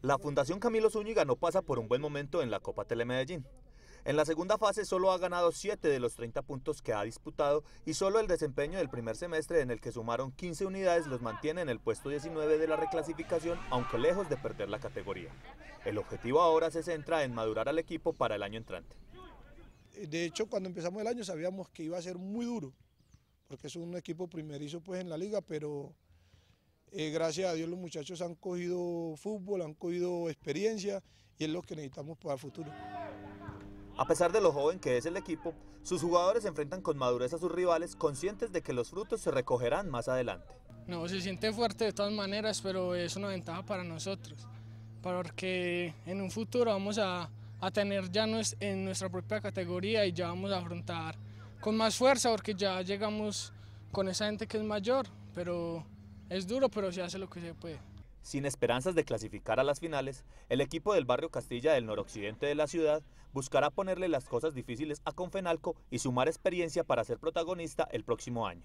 La Fundación Camilo Zúñiga no pasa por un buen momento en la Copa Telemedellín. En la segunda fase solo ha ganado 7 de los 30 puntos que ha disputado y solo el desempeño del primer semestre en el que sumaron 15 unidades los mantiene en el puesto 19 de la reclasificación, aunque lejos de perder la categoría. El objetivo ahora se centra en madurar al equipo para el año entrante. De hecho, cuando empezamos el año sabíamos que iba a ser muy duro, porque es un equipo primerizo pues en la liga, pero eh, gracias a Dios los muchachos han cogido fútbol, han cogido experiencia y es lo que necesitamos para el futuro. A pesar de lo joven que es el equipo, sus jugadores se enfrentan con madurez a sus rivales, conscientes de que los frutos se recogerán más adelante. No, se siente fuerte de todas maneras, pero es una ventaja para nosotros, porque en un futuro vamos a, a tener ya en nuestra propia categoría y ya vamos a afrontar con más fuerza, porque ya llegamos con esa gente que es mayor, pero es duro, pero se hace lo que se puede. Sin esperanzas de clasificar a las finales, el equipo del barrio Castilla del noroccidente de la ciudad buscará ponerle las cosas difíciles a Confenalco y sumar experiencia para ser protagonista el próximo año.